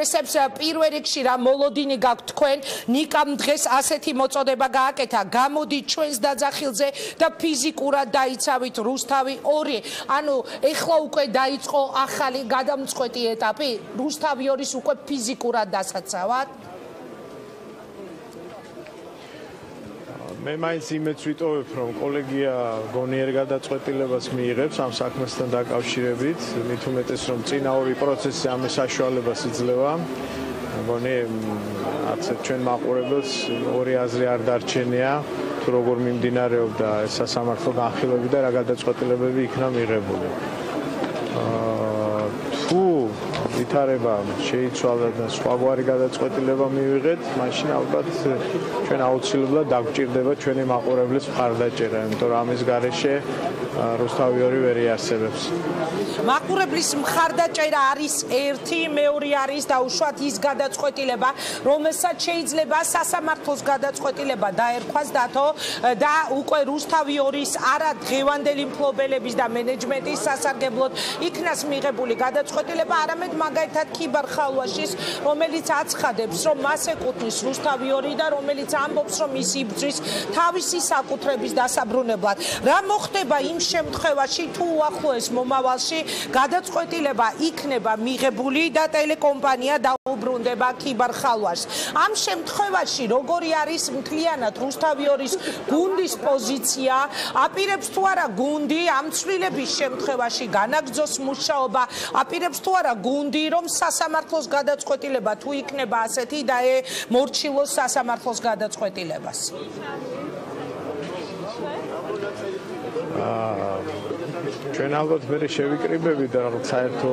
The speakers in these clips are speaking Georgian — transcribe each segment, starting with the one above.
ინტერესებს პირველ რიგში რა მოლოდინი გაქვთ თქვენ ნიკამ დღეს ასეთი მოწოდება გააკეთა. გამოდი ჩვენს დაძახილზე და ფიზიკურად დაიცავით რუსთავი 2 ანუ ეხლა უკვე დაიწყო ახალი გადამწყვეტი ეტაპი. რუსთავი 2-ის უკვე ფიზიკურად დასაცავად მე მაინც იმეც ვიტოვებ, რომ კოლეგია გონიერ გადაწყვეტილებას მიიღებს ამ საქმესთან დაკავშირებით, მით უმეტეს რომ წინა ორი პროცესი ამის საშუალებას იძლევა. მგონი არც ჩვენ მაყურებელს ორი აზრი არ დარჩენია, თუ როგორ მიმდინარეობდა ეს სასამართლო განხილვები და რა გადაწყვეტილებები იქნა მიღებული. აა თუ ვითარება შეიცვალა და სხვაგვარი გადაწყვეტილება მივიღეთ, მაშინ ალბათ ჩვენ აუცილებლად დაგვჭირდება ჩვენი მაყურებლის მხარდაჭერა, იმიტომ რომ ამის გარეშე რუსთავი ორი ვერ იარსებებს. მაყურებლის მხარდაჭერა არის ერთი, მეორე არის დაუშვათ ის გადაწყვეტილება, რომელსაც შეიძლება სასამართლოს გადაწყვეტილება დაერქვას დათო და უკვე რუსთავი ორის არა დღევანდელი მფლობელების და მენეჯმენტის სასარგებლოდ იქნას მიღებული გადაწყვეტილება, არამედ მაგალითად ქიბარ ხალვაშის, რომელიც აცხადებს, რომ მას ეკუთვნის რუსთავი ორი და რომელიც ამბობს, რომ ის იბძვის თავისი საკუთრების დასაბრუნებლად. რა მოხდება იმ შემთხვევაში, თუ უახლოეს მომავალში გადაწყვეტილება იქნება მიღებული და ტელეკომპანია დაუბრუნდება ქიბარ ხალვაშს? ამ შემთხვევაში როგორი არის მთლიანად რუსთავი ორის გუნდის პოზიცია? აპირებს თუ არა გუნდი ამ ცვლილების შემთხვევაში განაგძოს მუშაობა? აპირებს თუ არა გუნდი რომ სასამართლოს გადაწყვეტილება თუ იქნება ასეთი და ე მორჩილოს სასამართლოს გადაწყვეტილებას. აა ჩვენ ალბათ მე შევიკრიბები და რაღაც საერთო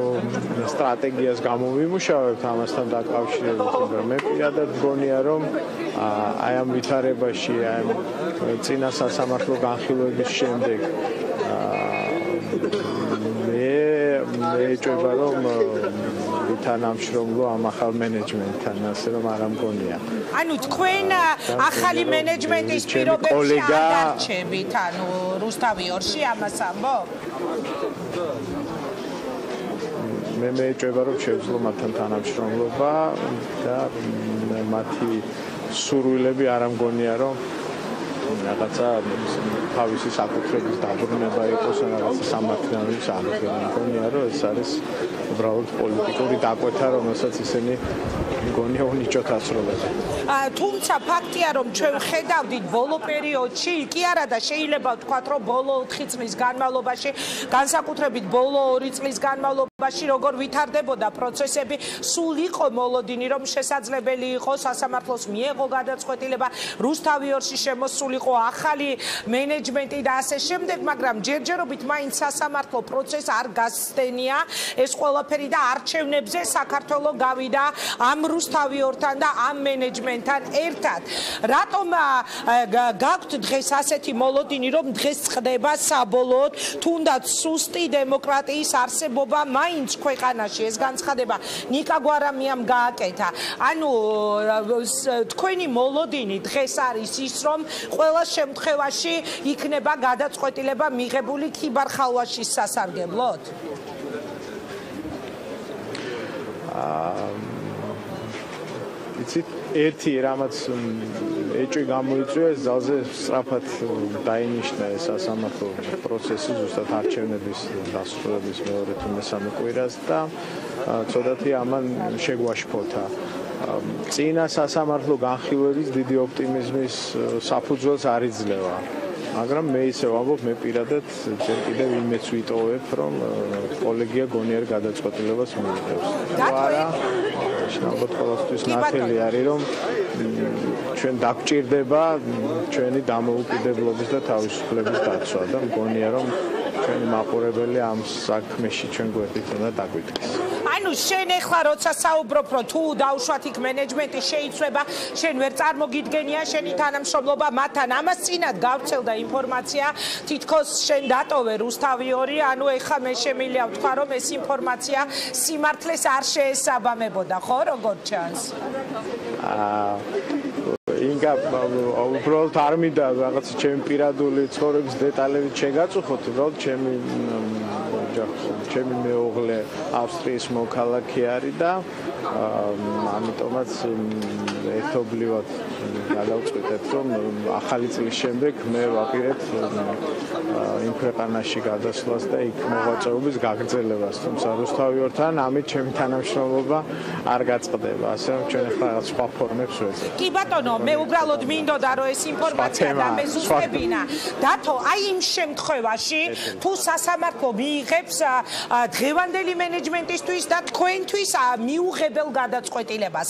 სტრატეგიას გამოვიმუშავებთ ამასთან დაკავშირებით, მაგრამ მე პირადად მგონია, რომ აი ამ ვითარებაში, აი ამ წინა სასამართლო განხილვების შემდეგ აა ეჭება რომ თანამშრომლო ამ ახალ მენეჯმენტთან ასე რომ არ ამგონია. ანუ თქვენ ახალი მენეჯმენტის პირობებში არ დარჩებით, ანუ რუსთავი ორში ამას ამბო? მე მეჭება რომ შეძლო მათთან თანამშრომლობა და მათი სურვილები არ ამგონია რომ რაღაცა თავისი საკუთრების დაბრუნება იყოს რაღაცა სამართლიანი სამართლიანი მგონია რომ ეს არის უბრალოდ პოლიტიკური დაკვეთა რომელსაც ისინი მგონია უნიჭოთ ასრულებენ. თუმცა ფაქტია რომ ჩვენ ხედავდით ბოლო პერიოდში კი არა და შეიძლება ვთქვათ რომ ბოლო 4 წლის განმავლობაში განსაკუთრებით ბოლო 2 წლის განმავლობაში როგორ ვითარდებოდა პროცესები სულ იყო მოლოდინი რომ შესაძლებელი იყო სასამართლოს მიეღო გადაწყვეტილება რუსთავი ორში შემოსულიყო ახალი მენეჯმენტი და ასე შემდეგ მაგრამ ჯერჯერობით მაინც სასამართლო პროცესს არ გასცდენია ეს ყველაფერი და არჩევნებზე საქართველოს გავიდა ამ რუსთავი ორთან და ამ მენეჯმენტთან ერთად. რატომ გაქვთ დღეს ასეთი მოლოდინი, რომ დღეს ხდება საბოლოოდ თუნდაც სუსტი დემოკრატიის არსებობა მაინც ქვეყანაში ეს განცხადება ნიკა გვარამიამ გააკეთა. ანუ თქვენი მოლოდინი დღეს არის ის, რომ ყველა შემთხვევაში იქნება გადაწყვეტილება მიღებული ქიბარხალვაშის სასარგებლოდ. აა იცით ერთი რამაც ეჭვი გამოიწვია ზალზე სწრაფად დაინიშნა ეს სასამართლო პროცესი ზუსტად არჩევნების დასრულების მეორე თუ მესამე კვირას და ცოტათი ამან შეგვაშფოთა. წინა სასამართლო განხილვების დიდი ოპტიმიზმის საფუძველს არ იძლევა. მაგრამ მე ისე ვამბობ მე პირადად ჯერ კიდევ იმეც ვიტოვებ რომ კოლეგია გონიერ გადაწყვეტილებას მიიღებს. არა ალბათ ყოველთვის ნათელი არის რომ ჩვენ დაგჭირდება ჩვენი დამოუკიდებლობის და თავისუფლების დაცვა და მგონია რომ ჩვენი მაყურებელი ამ საქმეში ჩვენ გვერდით უნდა დაგვიწყდეს. ანუ შენ ახლა როცა საუბრობ რომ თუ დაუშვათ იქ მენეჯმენტი შეიცვება შენ ვერ წარმოგიდგენია შენი თანამშრომლობა მათთან ამას წინათ გავცელდა ინფორმაცია. თითქოს შენ დატოვე რუსთავი ორი ანუ ახლა მე შემიძლია ვთქვა რომ ეს ინფორმაცია სიმართლეს არ შეესაბამებოდა ხო როგორ ჩანს? აა ინგა უბრალოდ არ მინდა რაღაც ჩემი პირადული ცხოვრების დეტალებით შეგაწუხოთ უბრალოდ ჩემი ჩემი მეუღლე ავსტრიის მოქალაქე არის და ამიტომაც ერთობლივად გადავწყვეტეთ რომ ახალი წლის შემდეგ მე ვაპირებ იმ ქვეყანაში გადასვლას და იქ მოღვაწეობის გაგრძელებას თუმცა რუსთავიორთან ამით ჩემი თანამშრომლობა არ გაწყდება ასე რომ ჩვენ ახლა რაღაც სხვა ფორმებს ვეძებთ კი ბატონო მე უბრალოდ მინდოდა რომ ეს ინფორმაცია დამეზუსტებინა დათო აი იმ შემთხვევაში თუ სასამართლო მიიღებს დღევანდელი მენეჯმენტისთვის და თქვენთვის მიუღებელ გადაწყვეტილებას.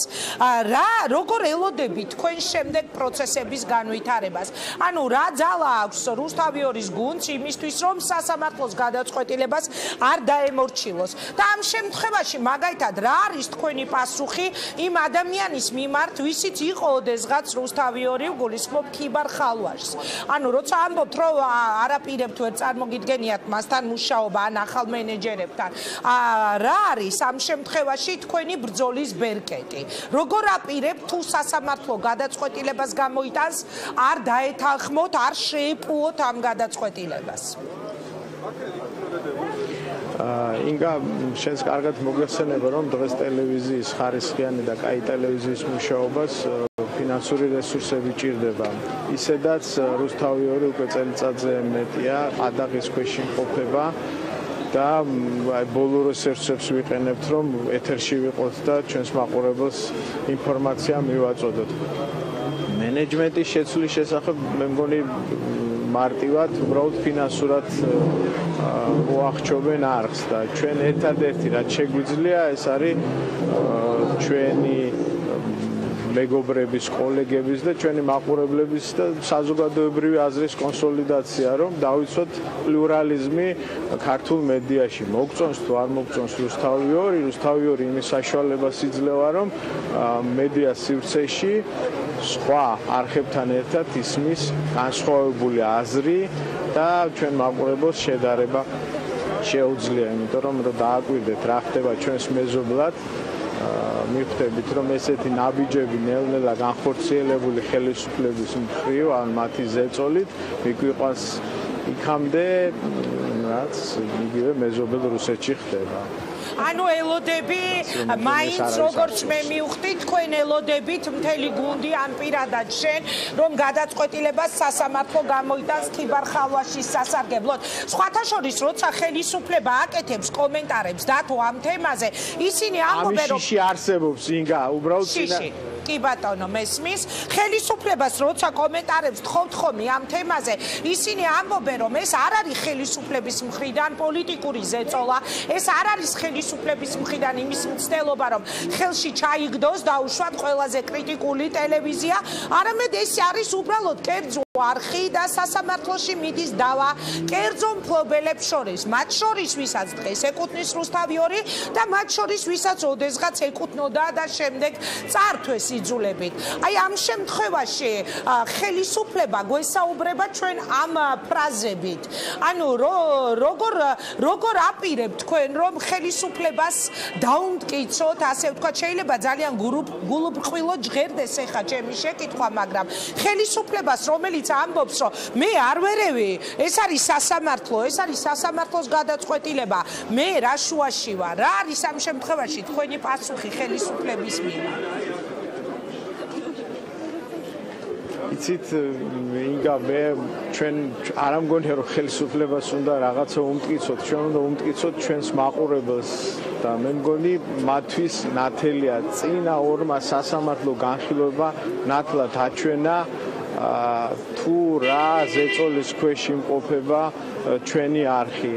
რა როგორ ელოდები თქვენ შემდეგ პროცესების განვითარებას? ანუ რა ძალა აქვს რუსთავიორის გუნდს იმისთვის რომ სასამართლოს გადაწყვეტილებას არ დაემორჩილოს? და ამ შემთხვევაში მაგალითად რა არის თქვენი პასუხი იმ ადამიანის მიმართ ვისიც იყო ოდესღაც რუსთავიორი გულისხმობ ქიბარ ხალვაშს? ანუ როცა ამბობთ რომ არაპირებთ ვერ წარმოგიდგენიათ მასთან მუშაობა ან ახალ მენეჯერებთან. რა არის ამ შემთხვევაში თქვენი ბრძოლის ბერკეტი? როგორ აპირებთ თუ სასამართლო გადაწყვეტილებას გამოიტანს არ დაეთანხმოთ არ შეეპუოთ ამ გადაწყვეტილებას? ინგა შენს კარგად მოგეხსენება რომ დღეს ტელევიზიის ხარისხიანი და კაი ტელევიზიის მუშაობას ფინანსური რესურსები ჭირდება. ისედაც რუსთავი 2 უკვე წელიწადზე მეტია ყადაღის ქვეშ იმყოფება და აი ბოლო რესურსებს ვიყენებთ რომ ეთერში ვიყოთ და ჩვენს მაყურებელს ინფორმაცია მივაწოდოთ. მენეჯმენტის შეცვლის შესახებ მე მგონი მარტივად უბრალოდ ფინანსურად მოახჩობენ არხს და ჩვენ ერთადერთი რაც შეგვიძლია ეს არის ჩვენი მეგობრების, კოლეგების და ჩვენი მაყურებლების და საზოგადოებრივი აზრის კონსოლიდაცია, რომ დავიცოთ პლურალიზმი ქართულ მედიაში. მოგწონს თუ არ მოგწონს რუსთავი 2, რუსთავი 2 იმის საშუალებას იძლევა, რომ მედია სივრცეში სხვა არხებთან ერთად ისმის განსხვავებული აზრი და ჩვენ მაყურებელს შედარება შეუძლია, იმიტომ რომ რო დააკვირდეთ რა ხდება ჩვენს მეზობლად, მიხვდებით რომ ესეთი ნაბიჯები ნელ-ნელა განხორციელებული ხელისუფლების მხრივ ან მათი ზეწოლით მიგვიყვანს იქამდე რაც იგივე მეზობელ რუსეთში ხდება. ანუ ელოდები მაინც როგორც მე მივხვდი თქვენ ელოდებით მთელი გუნდი ამ პირადად შენ რომ გადაწყვეტილებას სასამართლო გამოიტანს ქიბარხალვაშის სასარგებლოდ. სხვათა შორის როცა ხელისუფლება აკეთებს კომენტარებს და თუ ამ თემაზე ისინი ამბობენ რომ ამიში არსებობს ინგა უბრალოდ წინა კი ბატონო მესმის ხელისუფლებას როცა კომენტარებს თხოვთ ხომ ამ თემაზე ისინი ამბობენ რომ ეს არ არის ხელისუფლების მხრიდან პოლიტიკური ზეწოლა ეს არ არის ხელისუფლების მხრიდან იმის მცდელობა რომ ხელში ჩაიგდოს და უშვათ ყველაზე კრიტიკული ტელევიზია. არამედ ეს არის უბრალოდ კერძო არხი და სასამართლოში მიდის დავა კერძო მფლობელებს შორის მათ შორის ვისაც დღეს ეკუთვნის რუსთავი 2 და მათ შორის ვისაც ოდესღაც ეკუთვნოდა და შემდეგ წართვეს იძულებით. აი ამ შემთხვევაში ხელისუფლება გვესაუბრება ჩვენ ამ ფრაზებით. ანუ როგორ როგორ აპირებთ თქვენ რომ ხელისუფლებას დაუნტკიცოთ, ასე ვთქვათ, შეიძლება ძალიან გულუბყვილო ჟღერდეს ახლა ჩემი შეკითხვა, მაგრამ ხელისუფლებას რომელიც ამბობს, რომ მე არ ვერევი, ეს არის სასამართლო, ეს არის სასამართლოს გადაწყვეტილება, მე რა შუაში ვარ? რა არის ამ შემთხვევაში თქვენი პასუხი ხელისუფლების მიმართ? იცით ინგა მე ჩვენ არ ამგონია რომ ხელისუფლებას უნდა რაღაცა უმტკიცოთ ჩვენ უნდა უმტკიცოთ ჩვენს მაყურებელს და მე მგონი მათთვის ნათელია წინა ორმა სასამართლო განხილვება ნათლად აჩვენა თუ რა ზეწოლის ქვეშ იმყოფება ჩვენი არხი?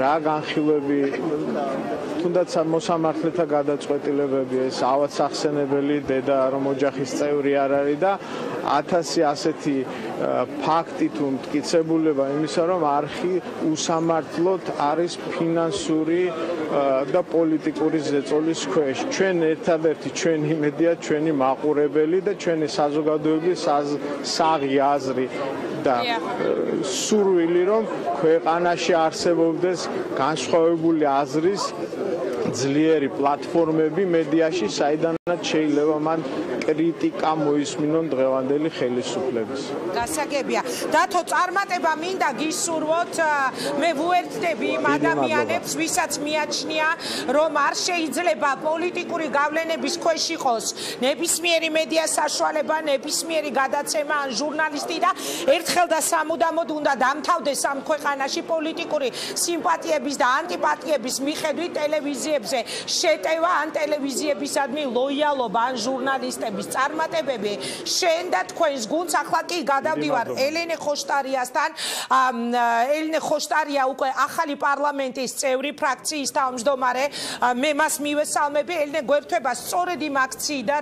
რა განხილვები თუნდაც მოსამართლეთა გადაწყვეტილებები ეს ავად სახსენებელი დედა რომ ოჯახის წევრი არ არის და 1000 ასეთი ფაქტი თუ მტკიცებულება იმისა რომ არხი უსამართლოდ არის ფინანსური და პოლიტიკური ზეწოლის ქვეშ. ჩვენ ერთადერთი ჩვენი მედია ჩვენი მაყურებელი და ჩვენი საზოგადოების საღი აზრი და სურვილი რომ ქვეყანაში არსებობდეს განსხვავებული აზრის ძლიერი პლატფორმები მედიაში, საიდანაც შეიძლება მან კრიტიკა მოისმინონ დღევანდელი ხელისუფლების. გასაგებია. დათო წარმატება მინდა გისურვოთ. მე ვუერთდები იმ ადამიანებს, ვისაც მიაჩნია, რომ არ შეიძლება პოლიტიკური გავლენების ქვეშ იყოს ნებისმიერი მედია საშუალება, ნებისმიერი გადაცემა ან ჟურნალისტი და ერთხელ და სამუდამოდ უნდა დამთავრდეს ამ ქვეყანაში პოლიტიკური სიმპათიების და ანტიპათიების მიხედვით ტელევიზიებზე შეტევა ან ტელევიზიებისადმი ლოიალობა ან ჟურნალისტების წარმატებები. შენ და თქვენს გუნდს ახლა კი გადავდივარ ელენე ხოშტარიასთან. ელენე ხოშტარია უკვე ახალი პარლამენტის წევრი ფრაქციის თავმჯდომარე. მე მას მივესალმები. ელენე გვერდება სწორედ იმ აქციიდან